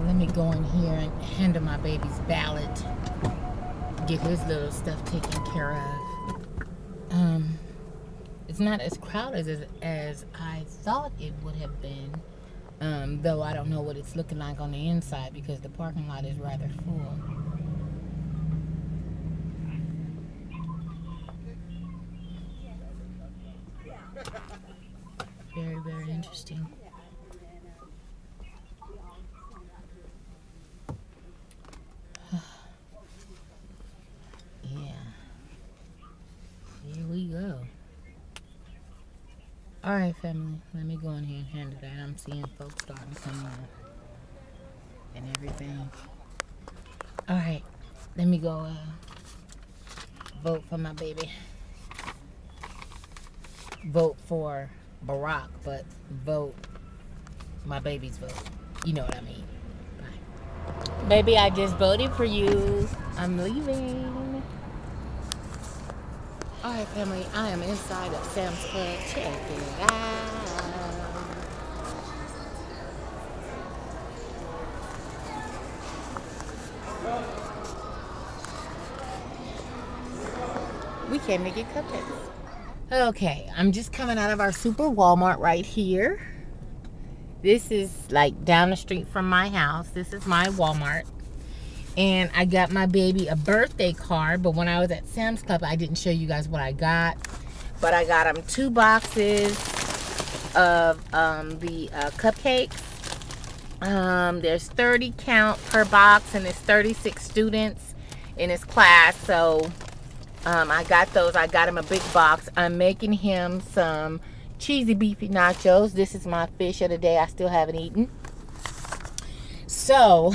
So let me go in here and handle my baby's ballot. Get his little stuff taken care of. Um, it's not as crowded as, as I thought it would have been. Um, though I don't know what it's looking like on the inside because the parking lot is rather full. Very, very interesting. yeah. Here we go. All right, family. Let me go in here and handle that. I'm seeing folks starting to come on and everything. All right. Let me go uh, vote for my baby. Vote for Barack, but vote my baby's vote. You know what I mean. Bye. Baby, I just voted for you. I'm leaving. All right, family, I am inside of Sam's Club. Check it out. We came to get cupcakes. Okay, I'm just coming out of our super Walmart right here. This is like down the street from my house. This is my Walmart and I got my baby a birthday card. But when I was at Sam's Club, I didn't show you guys what I got. But I got him two boxes of um, the uh, cupcakes. Um, there's 30 count per box, and there's 36 students in his class. So um, I got those. I got him a big box. I'm making him some cheesy beefy nachos. This is my fish of the day. I still haven't eaten. So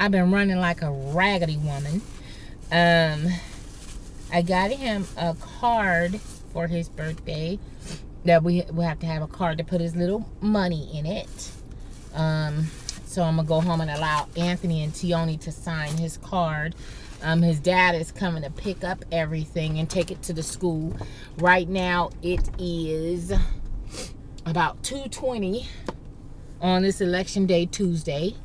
I've been running like a raggedy woman. Um, I got him a card for his birthday that we we have to have a card to put his little money in it. Um, so I'm gonna go home and allow Anthony and Tioni to sign his card. Um, his dad is coming to pick up everything and take it to the school. Right now it is about 2:20 on this election day Tuesday.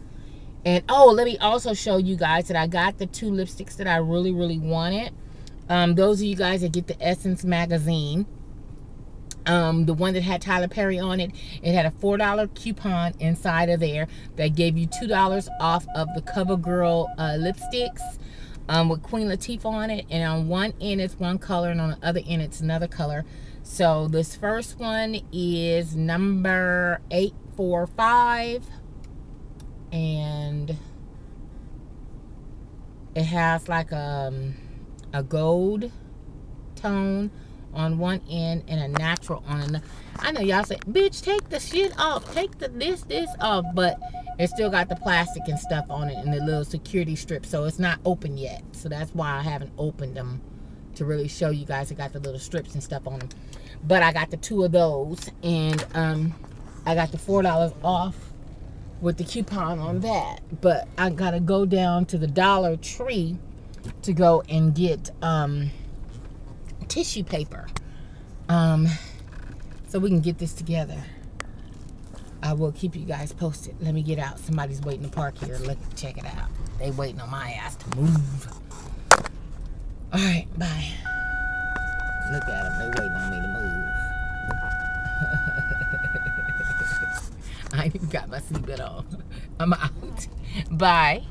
And oh, let me also show you guys that I got the two lipsticks that I really, really wanted. Um, those of you guys that get the Essence magazine, um, the one that had Tyler Perry on it, it had a $4 coupon inside of there that gave you $2 off of the CoverGirl uh, lipsticks um, with Queen Latifah on it. And on one end, it's one color, and on the other end, it's another color. So this first one is number 845 and it has like a, um, a gold tone on one end and a natural on another. I know y'all say, bitch, take the shit off. Take the this, this off. But it still got the plastic and stuff on it and the little security strip. So it's not open yet. So that's why I haven't opened them to really show you guys. It got the little strips and stuff on them. But I got the two of those. And um, I got the $4 off with the coupon on that. But I gotta go down to the Dollar Tree to go and get um, tissue paper. Um, so we can get this together. I will keep you guys posted. Let me get out. Somebody's waiting to park here. Look, check it out. They waiting on my ass to move. All right, bye. Look at them. They waiting on me to move. I even got my seatbelt on. I'm out. Bye.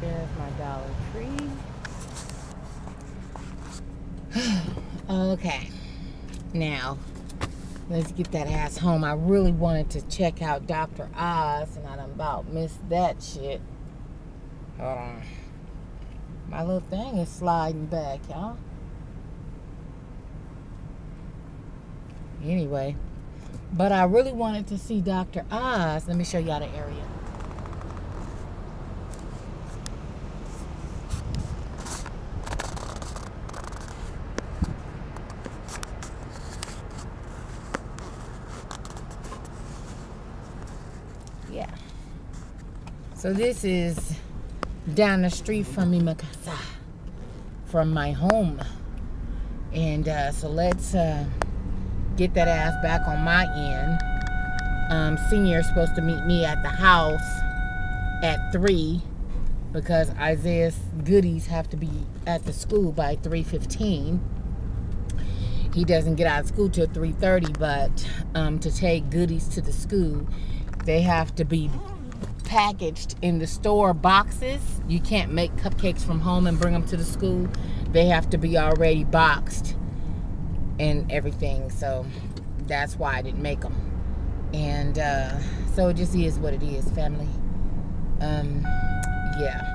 There's my Dollar Tree. okay. Now, let's get that ass home. I really wanted to check out Dr. Oz, and I done about missed that shit. Hold on. My little thing is sliding back, y'all. Anyway, but I really wanted to see Dr. Oz. Let me show y'all the area. Yeah. So this is down the street from me, from my home. And uh, so let's uh, get that ass back on my end. Um, senior is supposed to meet me at the house at 3 because Isaiah's goodies have to be at the school by 3.15. He doesn't get out of school till 3.30, but um, to take goodies to the school, they have to be packaged in the store boxes. You can't make cupcakes from home and bring them to the school. They have to be already boxed and everything. So that's why I didn't make them. And uh, so it just is what it is, family. Um, yeah.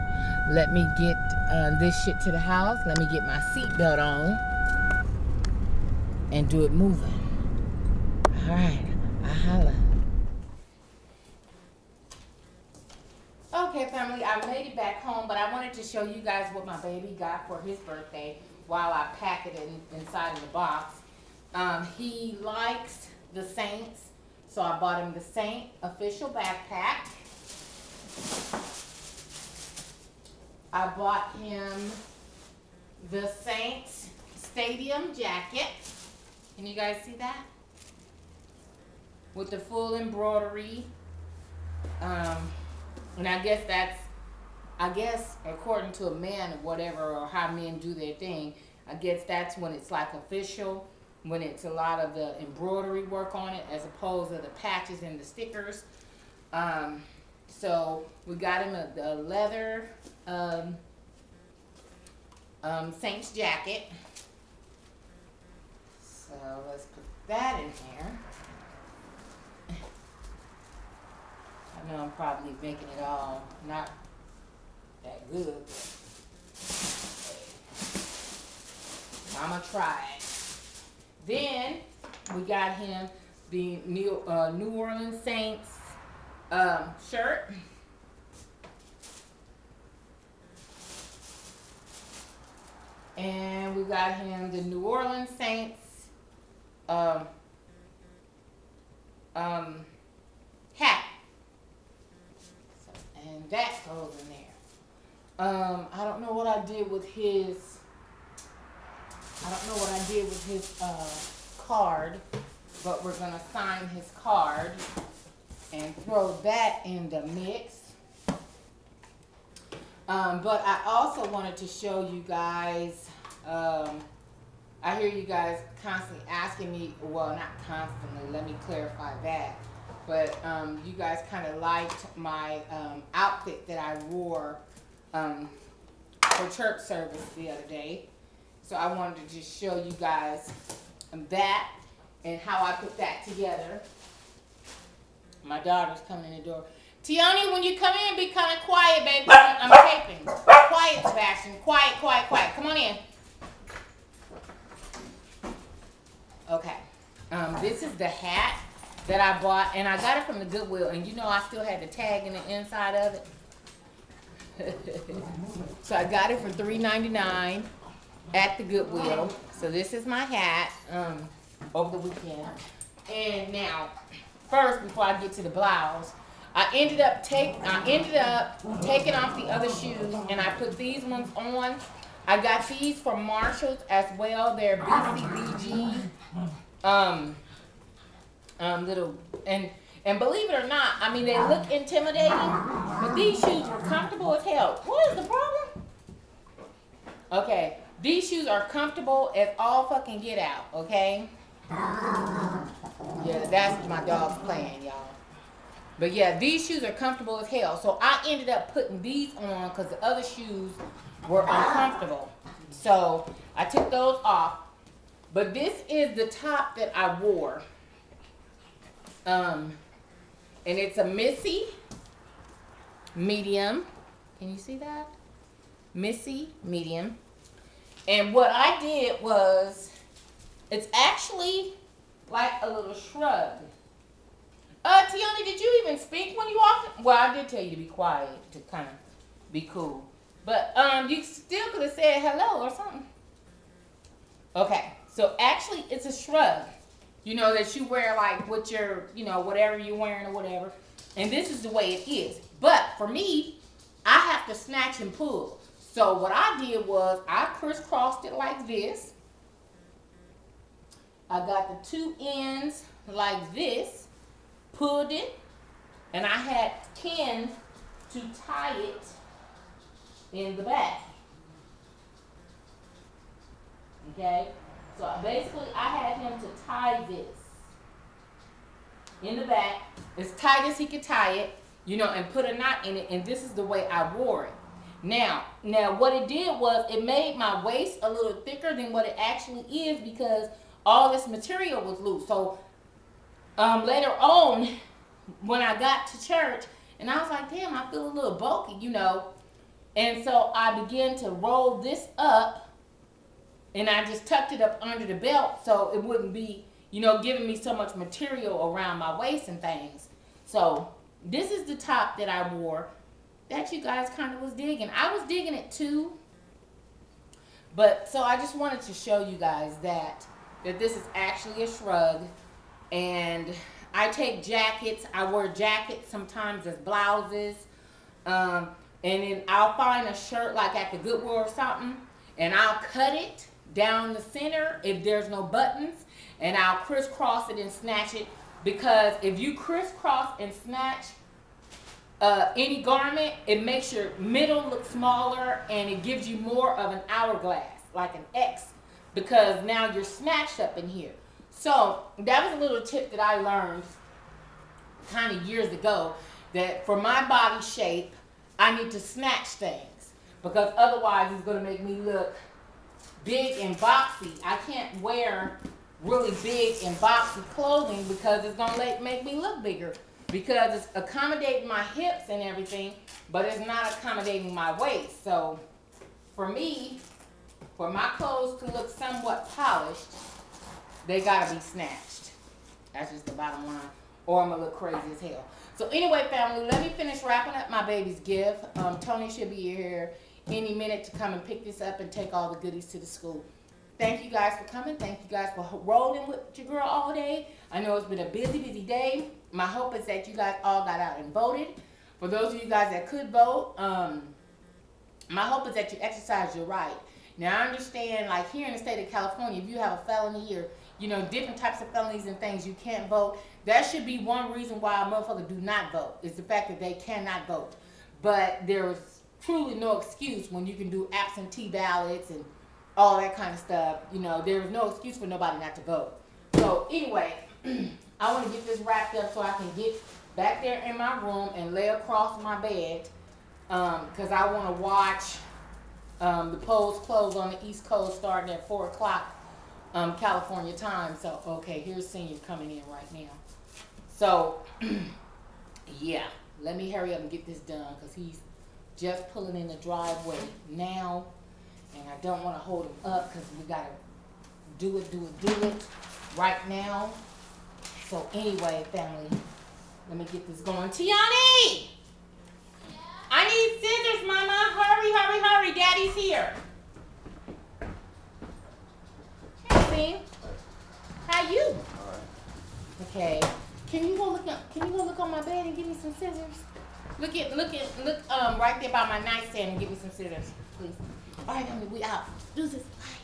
Let me get uh, this shit to the house. Let me get my seatbelt on and do it moving. All right. I holla. Okay, family, I made it back home, but I wanted to show you guys what my baby got for his birthday while I pack it in, inside of the box. Um, he likes the Saints, so I bought him the Saint official backpack. I bought him the Saints stadium jacket. Can you guys see that? With the full embroidery. Um, and I guess that's, I guess according to a man or whatever, or how men do their thing, I guess that's when it's like official, when it's a lot of the embroidery work on it as opposed to the patches and the stickers. Um, so we got him a, a leather um, um, Saints jacket. So let's put that in here. I know I'm probably making it all not that good. I'm gonna try. Then we got him the New, uh, New Orleans Saints um, shirt. And we got him the New Orleans Saints um, um, hat. So, and that goes in there. Um, I don't know what I did with his, I don't know what I did with his uh, card, but we're going to sign his card and throw that in the mix. Um, but I also wanted to show you guys, um, I hear you guys constantly asking me, well, not constantly, let me clarify that. But um, you guys kind of liked my um, outfit that I wore um, for church service the other day. So I wanted to just show you guys that and how I put that together. My daughter's coming in the door. Tiani, when you come in, be kind of quiet, baby. I'm taping. Quiet, Sebastian. Quiet, quiet, quiet. Come on in. Okay. Um, this is the hat that I bought, and I got it from the Goodwill, and you know I still had the tag in the inside of it. so I got it for $3.99 at the Goodwill. So this is my hat um, over the weekend. And now, first, before I get to the blouse, I ended up take I ended up taking off the other shoes and I put these ones on. I got these from Marshalls as well. They're BCBG um um little and and believe it or not, I mean they look intimidating, but these shoes were comfortable as hell. What is the problem? Okay, these shoes are comfortable as all fucking get out, okay? Yeah, that's my dog's playing, y'all. But yeah, these shoes are comfortable as hell. So I ended up putting these on because the other shoes were uncomfortable. So I took those off. But this is the top that I wore. Um, and it's a Missy medium. Can you see that? Missy medium. And what I did was, it's actually like a little shrug. Uh, Tioni, did you even speak when you walked? Well, I did tell you to be quiet to kind of be cool. But um, you still could have said hello or something. Okay, so actually it's a shrug. You know, that you wear like with your, you know, whatever you're wearing or whatever. And this is the way it is. But for me, I have to snatch and pull. So what I did was I crisscrossed it like this. I got the two ends like this pulled it, and I had Ken to tie it in the back. Okay? So basically I had him to tie this in the back as tight as he could tie it, you know, and put a knot in it. And this is the way I wore it. Now, now what it did was it made my waist a little thicker than what it actually is because all this material was loose. So um, later on, when I got to church, and I was like, damn, I feel a little bulky, you know. And so I began to roll this up, and I just tucked it up under the belt so it wouldn't be, you know, giving me so much material around my waist and things. So this is the top that I wore that you guys kind of was digging. I was digging it too. But so I just wanted to show you guys that that this is actually a shrug and I take jackets. I wear jackets sometimes as blouses. Um, and then I'll find a shirt like at the Goodwill or something and I'll cut it down the center if there's no buttons and I'll crisscross it and snatch it because if you crisscross and snatch uh, any garment, it makes your middle look smaller and it gives you more of an hourglass, like an X, because now you're snatched up in here. So that was a little tip that I learned kind of years ago that for my body shape, I need to snatch things because otherwise it's going to make me look big and boxy. I can't wear really big and boxy clothing because it's going to make me look bigger because it's accommodating my hips and everything, but it's not accommodating my waist. So for me, for my clothes to look somewhat polished, they gotta be snatched. That's just the bottom line. Or I'm gonna look crazy as hell. So anyway, family, let me finish wrapping up my baby's gift. Um, Tony should be here any minute to come and pick this up and take all the goodies to the school. Thank you guys for coming. Thank you guys for rolling with your girl all day. I know it's been a busy, busy day. My hope is that you guys all got out and voted. For those of you guys that could vote, um, my hope is that you exercise your right. Now, I understand, like here in the state of California, if you have a felony or, you know, different types of felonies and things, you can't vote. That should be one reason why a motherfucker do not vote, is the fact that they cannot vote. But there's truly no excuse when you can do absentee ballots and all that kind of stuff. You know, there is no excuse for nobody not to vote. So anyway, I want to get this wrapped up so I can get back there in my room and lay across my bed because um, I want to watch um, the polls close on the East Coast starting at 4 o'clock um, California time. So, okay, here's Senior coming in right now. So, yeah, let me hurry up and get this done because he's just pulling in the driveway now and I don't want to hold him up because we got to do it, do it, do it right now. So anyway, family, let me get this going. Tiani! Yeah? I need scissors, Mama. Hurry, hurry, hurry. Daddy's here. Hey, How you? All right. Okay. Can you go look up, can you go look on my bed and give me some scissors? Look at look at look um right there by my nightstand and give me some scissors, please. All right, family, we out. Deuces. Bye.